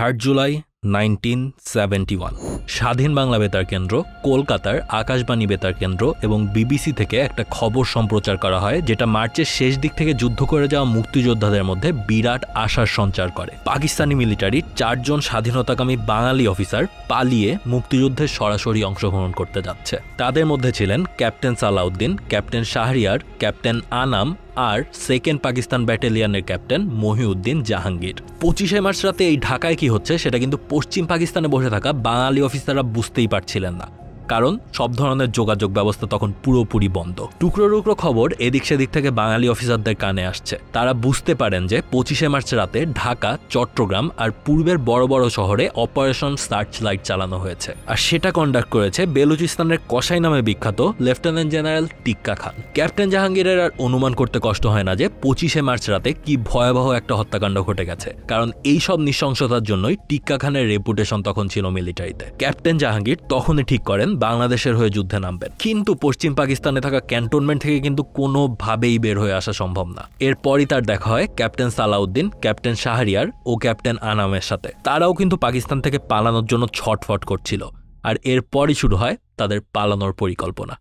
Third July nineteen seventy one. Swadhin Bangla Betar কেন্দ্র, কলকাতার আকাশবাণী বেতার কেন্দ্র এবং বিবিসি থেকে একটা খবর সম্প্রচার করা হয়, যেটা মার্চের শেষ দিক থেকে যুদ্ধ করে যাওয়া মুক্তিযোদ্ধাদের মধ্যে বিরাট আশার সঞ্চার করে। পাকিস্তানি মিলিটারির চারজন স্বাধীনতাকামী বাঙালি অফিসার পালিয়ে মুক্তিযুদ্ধে সরাসরি অংশগ্রহণ করতে যাচ্ছে। তাদের মধ্যে ছিলেন captain Salauddin, captain Shahriar, captain Anam আর সেকেন্ড পাকিস্তান ব্যাটালিয়ানের ক্যাপ্টেন মহিউদ্দিন জাহাঙ্গীর। পঁচিশে মার্চ রাতে এই ঢাকায় কি হচ্ছে সেটা কিন্তু পশ্চিম পাকিস্তানে বসে থাকা বাঙালি অফিসাররা বুঝতেই পারছিলেন না। কারণ সব ধরনের যোগাযোগ ব্যবস্থা তখন পুরোপুরি বন্ধ। টুকরো টুকরো খবর এদিক সেদিক থেকে বাঙালি অফিসারদের কানে আসছে। তারা বুঝতে পারেন যে পঁচিশে মার্চ রাতে ঢাকা, চট্টগ্রাম আর পূর্বের বড় বড় শহরে অপারেশন সার্চ লাইট চালানো হয়েছে। আর সেটা কন্ডাক্ট করেছে বেলুচিস্তানের কসাই নামে বিখ্যাত lieutenant general Tikka Khan. Captain জাহাঙ্গীরের আর অনুমান করতে কষ্ট হয় না যে পঁচিশে মার্চ রাতে কি ভয়াবহ একটা হত্যাকাণ্ড ঘটে গেছে। কারণ এই সব নৃশংসতার জন্যই টিক্কা খানের রেপুটেশন তখন ছিল মিলিটারিতে ক্যাপ্টেন জাহাঙ্গীর তখনই ঠিক করেন বাংলাদেশের হয়ে যুদ্ধে নামবেন। কিন্তু পশ্চিম পাকিস্তানে থাকা ক্যান্টনমেন্ট থেকে কিন্তু কোনোভাবেই বের হয়ে আসা সম্ভব না। এরপরই তার দেখা হয় ক্যাপ্টেন সালাউদ্দিন, ক্যাপ্টেন শাহরিয়ার ও ক্যাপ্টেন আনামের সাথে। তারাও কিন্তু পাকিস্তান থেকে পালানোর জন্য ছটফট করছিল। আর এরপরই শুরু হয় তাদের পালানোর পরিকল্পনা।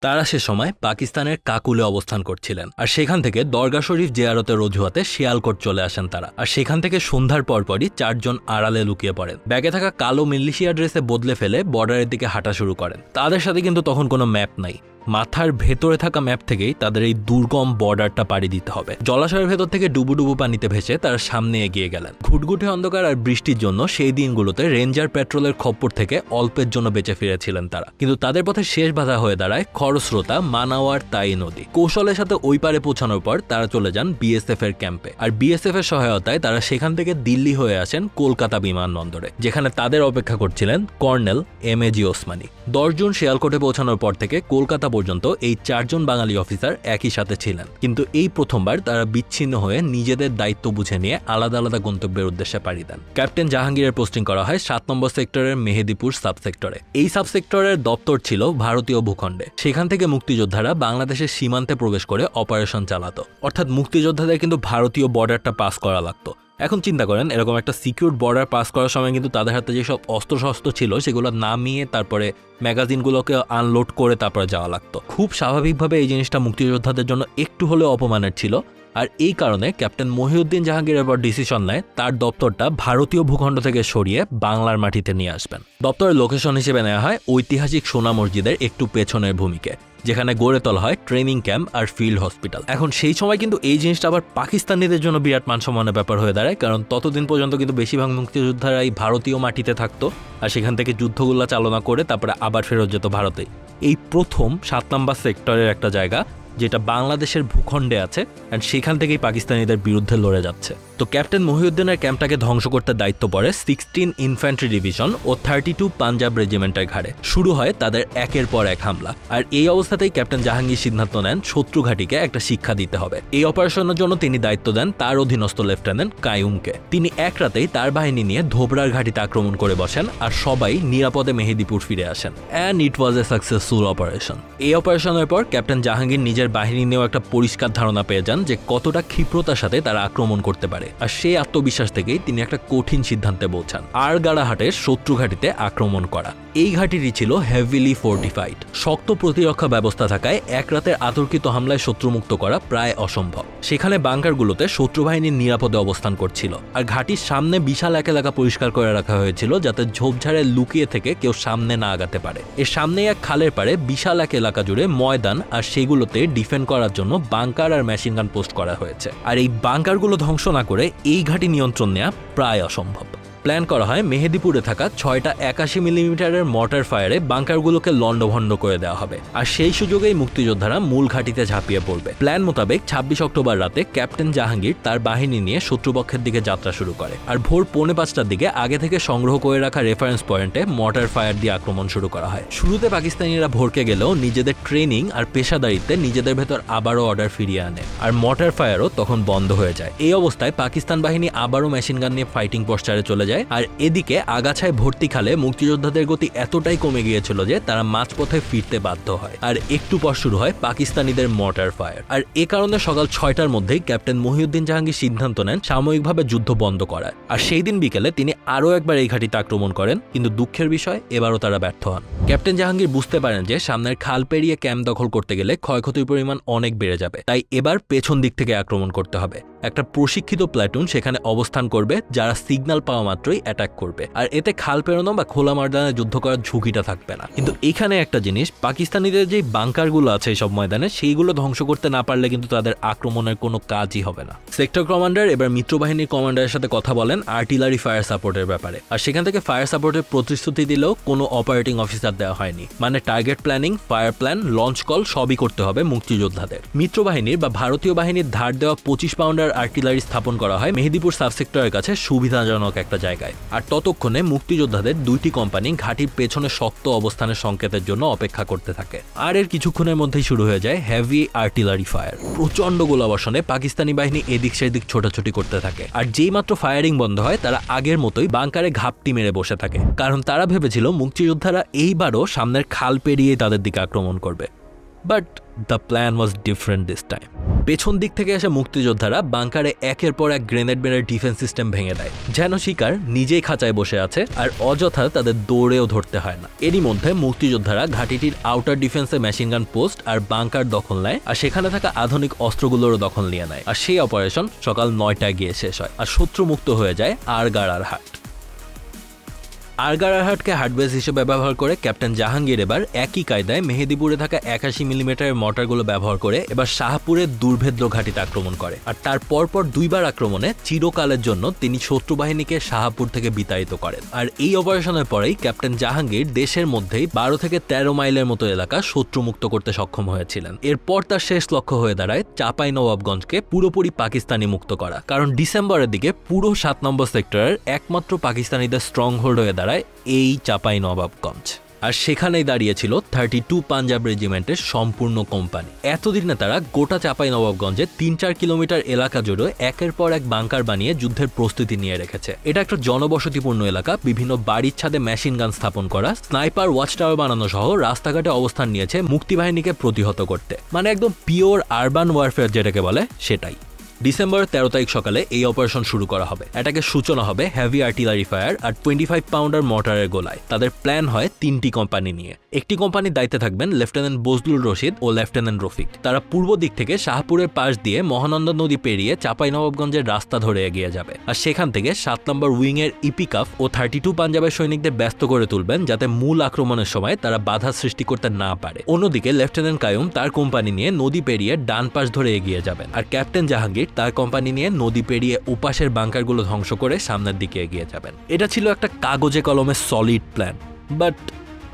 তারা সে সময় পাকিস্তানের কাকুলে অবস্থান করছিলেন। আর সেখান থেকে দরগা শরীফ জেয়ারতের অজুহাতে শিয়ালকোট চলে আসেন তারা। আর সেখান থেকে সন্ধ্যার পরপরই চারজন আড়ালে লুকিয়ে পড়েন। ব্যাগে থাকা কালো মিলিশিয়া ড্রেসে বদলে ফেলে বর্ডারের দিকে হাঁটা শুরু করেন। তাদের সাথে কিন্তু তখন কোনো ম্যাপ নাই। মাথার ভেতরে থাকা ম্যাপ থেকেই তাদের এই দুর্গম বর্ডারটা পাড়ি দিতে হবে। জলাশয়ের ভেতর থেকে ডুবুডুবু পানিতে ভেসে তারা সামনে এগিয়ে গেলেন। ঘুটঘুটে অন্ধকার আর বৃষ্টির জন্য সেই দিনগুলোতে রেঞ্জার পেট্রোলের খপ্পর থেকে অল্পের জন্য বেঁচে ফিরেছিলেন তারা। কিন্তু তাদের পথে শেষ বাধা হয়ে দাঁড়ায় খরস্রোতা মানাওয়ার তাই নদী। কৌশলের সাথে ওই পারে পৌঁছানোর পর তারা চলে যান বিএসএফ এর ক্যাম্পে। আর বিএসএফ এর সহায়তায় তারা সেখান থেকে দিল্লি হয়ে আসেন কলকাতা বিমানবন্দরে, যেখানে তাদের অপেক্ষা করছিলেন colonel M A G Osmani. দশজন শিয়ালকোটে পৌঁছানোর পর থেকে কলকাতা পর্যন্ত এই চারজন বাঙালি অফিসার একই সাথে ছিলেন। কিন্তু এই প্রথমবার তারা বিচ্ছিন্ন হয়ে নিজেদের দায়িত্ব বুঝে নিয়ে আলাদা আলাদা গন্তব্যের উদ্দেশ্যে পাড়ি দেন। ক্যাপ্টেন জাহাঙ্গীরের পোস্টিং করা হয় সাত নম্বর সেক্টরের মেহেদিপুর সাব সেক্টরে এই সাব সেক্টরের দপ্তর ছিল ভারতীয় ভূখণ্ডে। সেখান থেকে মুক্তিযোদ্ধারা বাংলাদেশের সীমান্তে প্রবেশ করে অপারেশন চালাতো। অর্থাৎ মুক্তিযোদ্ধাদের কিন্তু ভারতীয় বর্ডারটা পাস করা লাগতো। এখন চিন্তা করেন, এরকম একটা সিকিউর বর্ডার পাস করার সময় কিন্তু তাদের হাতে যেসব অস্ত্রশস্ত্র ছিল, সেগুলো নামিয়ে তারপরে ম্যাগাজিনগুলোকে আনলোড করে তারপরে যাওয়া লাগতো। খুব স্বাভাবিকভাবে এই জিনিসটা মুক্তিযোদ্ধাদের জন্য একটু হলেও অপমানের ছিল। আর এই কারণে ক্যাপ্টেন মহিউদ্দিন জাহাঙ্গীরের পর ডিসিশন নেয়, তার দপ্তরটা ভারতীয় ভূখণ্ড থেকে সরিয়ে বাংলার মাটিতে নিয়ে আসবেন। দপ্তরের লোকেশন হিসেবে নেওয়া হয় ঐতিহাসিক সোনা মসজিদের একটু পেছনের ভূমিকে, যেখানে গড়ে তোলা হয় ট্রেনিং ক্যাম্প আর ফিল্ড হসপিটাল। এখন সেই সময় কিন্তু এই জিনিসটা আবার পাকিস্তানিদের জন্য বিরাট মানসম্মানের ব্যাপার হয়ে দাঁড়ায়, কারণ ততদিন পর্যন্ত কিন্তু বেশিরভাগ মুক্তিযোদ্ধারাই ভারতীয় মাটিতে থাকতো আর সেখান থেকে যুদ্ধগুলো চালনা করে তারপরে আবার ফেরত যেত ভারতে। এই প্রথম সাত নাম্বার সেক্টরের একটা জায়গা যেটা বাংলাদেশের ভূখণ্ডে আছে অ্যান্ড সেখান থেকেই পাকিস্তানিদের বিরুদ্ধে লড়ে যাচ্ছে। তো ক্যাপ্টেন মহিউদ্দিনের ক্যাম্পটাকে ধ্বংস করতে দায়িত্ব পড়ে সিক্সটিন ইনফ্যান্ট্রি ডিভিশন ও থার্টি টু পাঞ্জাব রেজিমেন্টের ঘাড়ে। শুরু হয় তাদের একের পর এক হামলা। আর এই অবস্থাতেই ক্যাপ্টেন জাহাঙ্গীর সিদ্ধান্ত নেন শত্রু ঘাঁটিকে একটা শিক্ষা দিতে হবে। এই অপারেশনের জন্য তিনি দায়িত্ব দেন তার অধীনস্থ লেফটেন্যান্ট কায়ুমকে। তিনি এক রাতেই তার বাহিনী নিয়ে ধোবরার ঘাটিতে আক্রমণ করে বসেন আর সবাই নিরাপদে মেহেদিপুর ফিরে আসেন। And it was a successful operation এই অপারেশনের পর ক্যাপ্টেন জাহাঙ্গীর নিজের বাহিনী নিয়েও একটা পরিষ্কার ধারণা পেয়ে যান যে কতটা ক্ষিপ্রতার সাথে তারা আক্রমণ করতে পারে। আর সেই আত্মবিশ্বাস থেকেই তিনি একটা কঠিন সিদ্ধান্তে পৌঁছান। আরগাড়াহাটের শত্রু ঘাটিতে আক্রমণ করা। এই ঘাটিটি ছিল হেভিলি ফোর্টিফাইড শক্ত প্রতিরক্ষা ব্যবস্থা থাকায় এক রাতের আতর্কিত হামলায় শত্রুমুক্ত করা প্রায় অসম্ভব। সেখানে বাংকারগুলোতে শত্রু বাহিনীর নিরাপদে অবস্থান করছিল। আর ঘাটির সামনে বিশাল এক এলাকা পরিষ্কার করে রাখা হয়েছিল যাতে ঝোপঝাড়ে লুকিয়ে থেকে কেউ সামনে না আগাতে পারে। এর সামনে এক খালের পারে বিশাল এক এলাকা জুড়ে ময়দান আর সেগুলোতে ডিফেন্ড করার জন্য বাংকার আর মেশিন গান পোস্ট করা হয়েছে। আর এই বাংকারগুলো ধ্বংস না করে এই ঘাঁটি নিয়ন্ত্রণ নেওয়া প্রায় অসম্ভব। প্ল্যান করা হয় মেহেদিপুরে থাকা ছয়টা একাশি মিলিমিটারের মর্টার ফায়ারে বাংকারগুলোকে লণ্ডভণ্ড করে দেওয়া হবে। আর সেই সুযোগেই মুক্তিযোদ্ধারা মূল ঘাঁটিতে ঝাঁপিয়ে পড়বে। প্ল্যান মোতাবেক ছাব্বিশ অক্টোবর রাতে ক্যাপ্টেন জাহাঙ্গীর তার বাহিনী নিয়ে শত্রুপক্ষের দিকে যাত্রা শুরু করে। আর ভোর পৌনে পাঁচটার দিকে আগে থেকে সংগ্রহ করে রাখা রেফারেন্স পয়েন্টে মর্টার ফায়ার দিয়ে আক্রমণ শুরু করা হয়। শুরুতে পাকিস্তানিরা ভরকে গেলেও নিজেদের ট্রেনিং আর পেশাদারিত্বে নিজেদের ভেতর আবারও অর্ডার ফিরিয়ে আনে। আর মর্টার ফায়ারও তখন বন্ধ হয়ে যায়। এই অবস্থায় পাকিস্তান বাহিনী আবারও মেশিন গান নিয়ে ফাইটিং পোস্টারে চলে যায়। আর এদিকে আগাছায় ভর্তি খালে মুক্তিযোদ্ধাদের গতি এতটাই কমে গিয়েছিল যে তারা মাঝপথে ফিরতে বাধ্য হয়। আর একটু পর শুরু হয় পাকিস্তানিদের মর্টার ফায়ার। আর এ কারণে সকাল ছয়টার মধ্যেই ক্যাপ্টেন মহিউদ্দিন জাহাঙ্গীর সিদ্ধান্ত নেন সাময়িকভাবে যুদ্ধ বন্ধ করার। আর সেই দিন বিকেলে তিনি আরও একবার এই ঘাটিতে আক্রমণ করেন, কিন্তু দুঃখের বিষয়, এবারও তারা ব্যর্থ হন। ক্যাপ্টেন জাহাঙ্গীর বুঝতে পারেন যে সামনের খাল পেরিয়ে ক্যাম্প দখল করতে গেলে ক্ষয়ক্ষতির পরিমাণ অনেক বেড়ে যাবে, তাই এবার পেছন দিক থেকে আক্রমণ করতে হবে। একটা প্রশিক্ষিত প্ল্যাটুন সেখানে অবস্থান করবে, যারা সিগন্যাল পাওয়া মাত্রই অ্যাটাক করবে। আর এতে খাল পেরোনো বা খোলা ময়দানে যুদ্ধ করার ঝুঁকিটা থাকবে না। কিন্তু এখানে একটা জিনিস, পাকিস্তানিদের যে বাংকারগুলো আছে এইসব ময়দানে, সেইগুলো ধ্বংস করতে না পারলে কিন্তু তাদের আক্রমণের কোনো কাজই হবে না। সেক্টর কমান্ডার, এবার মিত্রবাহিনীর কমান্ডারের সাথে কথা বলেন আর্টিলারি ফায়ার সাপোর্টের ব্যাপারে। আর সেখান থেকে ফায়ার সাপোর্টের প্রতিশ্রুতি দিলেও কোনো অপারেটিং অফিসার দেওয়া হয়নি। মানে target planning fire plan launch call সবই করতে হবে মুক্তিযোদ্ধাদের। মিত্রবাহিনীর বা ভারতীয় বাহিনীর ধার দেওয়া পঁচিশ পাউন্ডার আর্টিলারি স্থাপন করা হয় মেহেদিপুর সাবসেক্টরের কাছে সুবিধাজনক একটা জায়গায়। আর ততক্ষণে মুক্তিযোদ্ধাদের দুইটি কোম্পানি ঘাটির পেছনে শক্ত অবস্থানের সংকেতের জন্য অপেক্ষা করতে থাকে। আর এর কিছুক্ষণের মধ্যেই শুরু হয়ে যায় হেভি আর্টিলারি ফায়ার প্রচণ্ড গোলাবর্ষণে পাকিস্তানি বাহিনী এদিক সেদিক ছোটাছুটি করতে থাকে। আর যেই মাত্র ফায়ারিং বন্ধ হয়, তারা আগের মতোই বাংকারে ঘাপটি মেরে বসে থাকে। কারণ তারা ভেবেছিল মুক্তিযোদ্ধারা এইবারও সামনের খাল পেরিয়ে তাদের দিকে আক্রমণ করবে। But the plan was different this time পেছন দিক থেকে আসা মুক্তিযোদ্ধারা বাংকারে একের পর এক গ্রেনেড মেরে ডিফেন্স সিস্টেম ভেঙে দেয়। যেন শিকার নিজেই খাঁচায় বসে আছে আর অযথা তাদের দৌড়েও ধরতে হয় না। এরই মধ্যে মুক্তিযোদ্ধারা ঘাটিটির আউটার ডিফেন্সে মেশিন গান পোস্ট আর বাংকার দখল নেয় আর সেখানে থাকা আধুনিক অস্ত্রগুলোরও দখল নিয়ে নেয়। আর সেই অপারেশন সকাল নয়টায় গিয়ে শেষ হয়। আর শত্রু মুক্ত হয়ে যায় আরগার আর হাট। আরগারাহাটকে হার্ডবেস হিসেবে ব্যবহার করে ক্যাপ্টেন জাহাঙ্গীর এবার একই কায়দায় মেহেদিপুরে থাকা একাশি মিলিমিটারের মর্টারগুলো ব্যবহার করে এবার শাহপুরের দুর্ভেদ্য ঘাটিতে আক্রমণ করে। আর তার পরপর দুইবার আক্রমণে চিরকালের জন্য তিনি শত্রু বাহিনীকে শাহপুর থেকে বিতাড়িত করেন। আর এই অপারেশনের পরেই ক্যাপ্টেন জাহাঙ্গীর দেশের মধ্যেই বারো থেকে তেরো মাইলের মতো এলাকা শত্রুমুক্ত করতে সক্ষম হয়েছিলেন। এরপর তার শেষ লক্ষ্য হয়ে দাঁড়ায় চাপাই নবাবগঞ্জকে পুরোপুরি পাকিস্তানি মুক্ত করা। কারণ ডিসেম্বরের দিকে পুরো সাত নম্বর সেক্টরের একমাত্র পাকিস্তানিদের স্ট্রং হোল্ড হয়ে দাঁড়ায়। এই চাপাই নবাবগঞ্জ আর সেখানেই দাঁড়িয়েছিল থার্টি টু পাঞ্জাব রেজিমেন্টের সম্পূর্ণ কোম্পানি এতদিনে তারা গোটা চাপাই নবাবগঞ্জে তিন চার কিলোমিটার এলাকা জুড়ে একের পর এক বাংকার বানিয়ে যুদ্ধের প্রস্তুতি নিয়ে রেখেছে। এটা একটা জনবসতিপূর্ণ এলাকা, বিভিন্ন বাড়ির ছাদে মেশিন গান স্থাপন করা স্নাইপার ওয়াচ টাওয়ার বানানো সহ রাস্তাঘাটে অবস্থান নিয়েছে মুক্তিবাহিনীকে প্রতিহত করতে। মানে একদম পিওর আরবান ওয়ারফেয়ার যেটাকে বলে, সেটাই। ডিসেম্বর তেরো তারিখ সকালে এই অপারেশন শুরু করা হবে। এটাকে সূচনা হবে হেভি আর্টিলারি ফায়ার আর টোয়েন্টি ফাইভ পাউন্ডার মোটরের গোলায়। তাদের প্ল্যান হয় তিনটি কোম্পানি নিয়ে। একটি কোম্পানির দায়িত্বে থাকবেন লেফটেন্যান্ট বজলুল রশিদ ও লেফটেন্যান্ট রফিক তারা পূর্ব দিক থেকে শাহপুরের পাশ দিয়ে মহানন্দা নদী পেরিয়ে চাঁপাইনবাবগঞ্জের রাস্তা ধরে এগিয়ে যাবে। আর সেখান থেকে সাত নম্বর উইং এর ইপিকাফ ও থার্টি টু পাঞ্জাবের সৈনিকদের ব্যস্ত করে তুলবেন যাতে মূল আক্রমণের সময় তারা বাধা সৃষ্টি করতে না পারে। অন্যদিকে লেফটেন্যান্ট কায়ুম তার কোম্পানি নিয়ে নদী পেরিয়ে ডান পাশ ধরে এগিয়ে যাবেন। আর ক্যাপ্টেন জাহাঙ্গীর তার কোম্পানি নিয়ে নদী পেরিয়ে উপাসের বাংকারগুলো ধ্বংস করে সামনের দিকে এগিয়ে যাবেন। এটা ছিল একটা কাগজে কলমে সলিড প্ল্যান বাট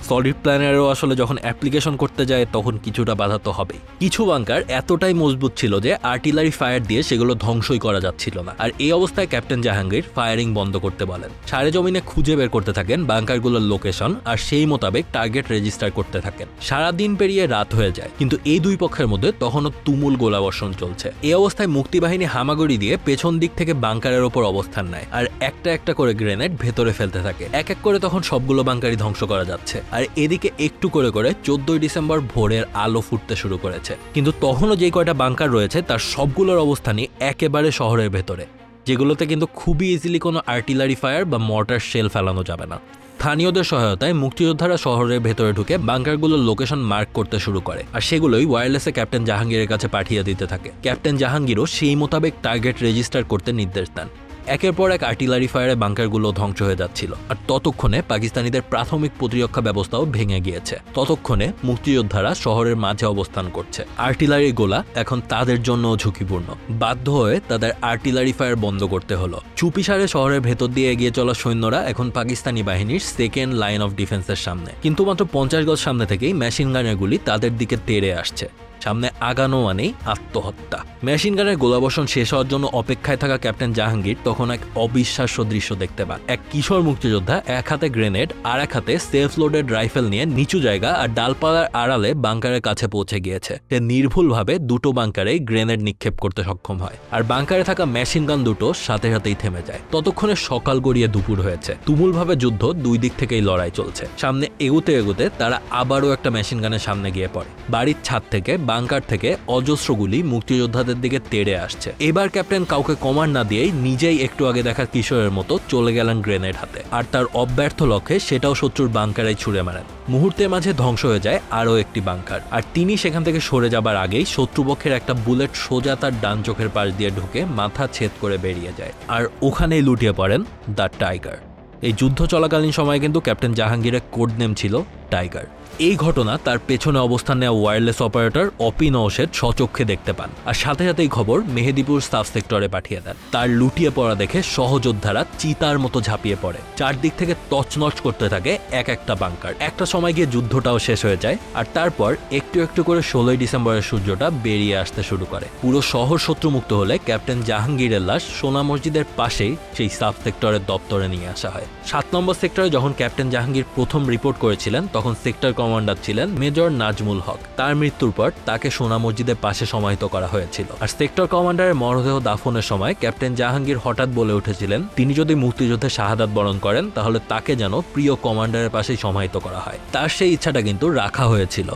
সলিড প্ল্যানেরও আসলে যখন অ্যাপ্লিকেশন করতে যায়, তখন কিছুটা বাধা তো হবে কিছু বাংকার এতটাই মজবুত ছিল যে আর্টিলারি ফায়ার দিয়ে সেগুলো ধ্বংসই করা যাচ্ছিল না। আর এই অবস্থায় ক্যাপ্টেন জাহাঙ্গীর ফায়ারিং বন্ধ করতে বলেন। সারে জমিনে খুঁজে বের করতে থাকেন বাংকারগুলোর লোকেশন আর সেই মোতাবেক টার্গেট রেজিস্টার করতে থাকেন। সারা দিন পেরিয়ে রাত হয়ে যায়, কিন্তু এই দুই পক্ষের মধ্যে তখনও তুমুল গোলাবর্ষণ চলছে। এই অবস্থায় মুক্তিবাহিনী হামাগুড়ি দিয়ে পেছন দিক থেকে বাংকারের ওপর অবস্থান নেয়, আর একটা একটা করে গ্রেনেড ভেতরে ফেলতে থাকে। এক এক করে তখন সবগুলো বাংকারই ধ্বংস করা যাচ্ছে। আর এদিকে একটু করে করে চোদ্দই ডিসেম্বর ভোরের আলো ফুটতে শুরু করেছে। কিন্তু তখনও যেই কয়টা বাংকার রয়েছে, তার সবগুলোর অবস্থানই একেবারে শহরের ভেতরে, যেগুলোতে কিন্তু খুবই ইজিলি কোনো আর্টিলারি ফায়ার বা মর্টার শেল ফেলানো যাবে না। স্থানীয়দের সহায়তায় মুক্তিযোদ্ধারা শহরের ভেতরে ঢুকে বাংকারগুলোর লোকেশন মার্ক করতে শুরু করে, আর সেগুলোই ওয়্যারলেসে ক্যাপ্টেন জাহাঙ্গীরের কাছে পাঠিয়ে দিতে থাকে। ক্যাপ্টেন জাহাঙ্গীরও সেই মোতাবেক টার্গেট রেজিস্টার করতে নির্দেশ দেন। একের পর এক আর্টিলারি ফায়ারে বাংকারগুলো ধ্বংস হয়ে যাচ্ছিল। আর ততক্ষণে পাকিস্তানিদের প্রাথমিক প্রতিরক্ষা ব্যবস্থাও ভেঙে গিয়েছে। ততক্ষণে মুক্তিযোদ্ধারা শহরের মাঝে অবস্থান করছে। আর্টিলারি গোলা এখন তাদের জন্য ঝুঁকিপূর্ণ। বাধ্য হয়ে তাদের আর্টিলারি ফায়ার বন্ধ করতে হলো। চুপিসারে শহরের ভেতর দিয়ে এগিয়ে চলা সৈন্যরা এখন পাকিস্তানি বাহিনীর সেকেন্ড লাইন অফ ডিফেন্সের সামনে। কিন্তু মাত্র পঞ্চাশ গজ সামনে থেকেই মেশিন গানের গুলি তাদের দিকে তেড়ে আসছে। সামনে আগানো মানেই আত্মহত্যা। মেশিন গানের গোলাবর্ষণ শেষ হওয়ার জন্য অপেক্ষায় থাকা ক্যাপ্টেন জাহাঙ্গীর তখন এক অবিশ্বাস্য দৃশ্য দেখতে পান। এক কিশোর মুক্তিযোদ্ধা এক হাতে গ্রেনেড আর এক হাতে সেলফ লোডেড রাইফেল নিয়ে নিচু জায়গা আর ডালপালার আড়ালে বাংকারের কাছে পৌঁছে গিয়েছে। সে নির্ভুলভাবে দুটো বাংকারেই গ্রেনেড নিক্ষেপ করতে সক্ষম হয় আর বাংকারে থাকা মেশিন গান দুটো সাথে সাথেই থেমে যায়। ততক্ষণে সকাল গড়িয়ে দুপুর হয়েছে। তুমুলভাবে যুদ্ধ দুই দিক থেকেই লড়াই চলছে। সামনে এগুতে এগুতে তারা আবারও একটা মেশিন গানের সামনে গিয়ে পড়ে। বাড়ির ছাদ থেকে বাংকার থেকে অজস্র গুলি মুক্তিযোদ্ধাদের দিকে তেড়ে আসছে। এবার ক্যাপ্টেন কাউকে কমান্ড না দিয়েই নিজেই একটু আগে দেখা কিশোরের মতো চলে গেলেন গ্রেনেড হাতে। আর তার অব্যর্থ লক্ষ্যে সেটাও শত্রুর বাংকারাই ছুড়ে মারেন। মুহূর্তের মাঝে ধ্বংস হয়ে যায় আরও একটি বাংকার। আর তিনি সেখান থেকে সরে যাবার আগেই শত্রুপক্ষের একটা বুলেট সোজা তার ডান চোখের পাশ দিয়ে ঢুকে মাথা ছেদ করে বেরিয়ে যায়। আর ওখানেই লুটিয়ে পড়েন দ্য টাইগার। এই যুদ্ধ চলাকালীন সময়ে কিন্তু ক্যাপ্টেন জাহাঙ্গীরের কোড নেম ছিল টাইগার। এই ঘটনা তার পেছনে অবস্থান নেওয়া ওয়্যারলেস অপারেটর অপি নওশেদ সচক্ষে দেখতে পান। আর সাথে সাথেই খবর মেহেদিপুর সাব সেক্টরে পাঠিয়ে দেন। তার লুটিয়ে পড়া দেখে সহযোদ্ধারা চিতার মতো ঝাঁপিয়ে পড়ে। চারদিক থেকে তছনছ করতে থাকে এক একটা বাংকার একটা সময় গিয়ে যুদ্ধটাও শেষ হয়ে যায়, আর তারপর একটু একটু করে ষোলোই ডিসেম্বরের সূর্যটা বেরিয়ে আসতে শুরু করে। পুরো শহর শত্রুমুক্ত হলে ক্যাপ্টেন জাহাঙ্গীরের লাশ সোনা মসজিদের পাশেই সেই সাব সেক্টরের দপ্তরে নিয়ে আসা হয়। সাত নম্বর সেক্টরে যখন ক্যাপ্টেন জাহাঙ্গীর প্রথম রিপোর্ট করেছিলেন তখন সেক্টর কমান্ডার ছিলেন মেজর নাজমুল হক। তার মৃত্যুর পর তাকে সোনা মসজিদের পাশে সমাহিত করা হয়েছিল। আর সেক্টর কমান্ডারের মরদেহ দাফনের সময় ক্যাপ্টেন জাহাঙ্গীর হঠাৎ বলে উঠেছিলেন, তিনি যদি মুক্তিযুদ্ধে শাহাদাত বরণ করেন, তাহলে তাকে যেন প্রিয় কমান্ডারের পাশেই সমাহিত করা হয়। তার সেই ইচ্ছাটা কিন্তু রাখা হয়েছিল।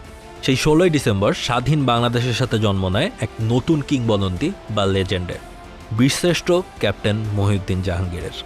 সেই ষোলোই ডিসেম্বর স্বাধীন বাংলাদেশের সাথে জন্ম নেয় এক নতুন কিংবদন্তি বা লেজেন্ডের, বীরশ্রেষ্ঠ ক্যাপ্টেন মহিউদ্দিন জাহাঙ্গীরের।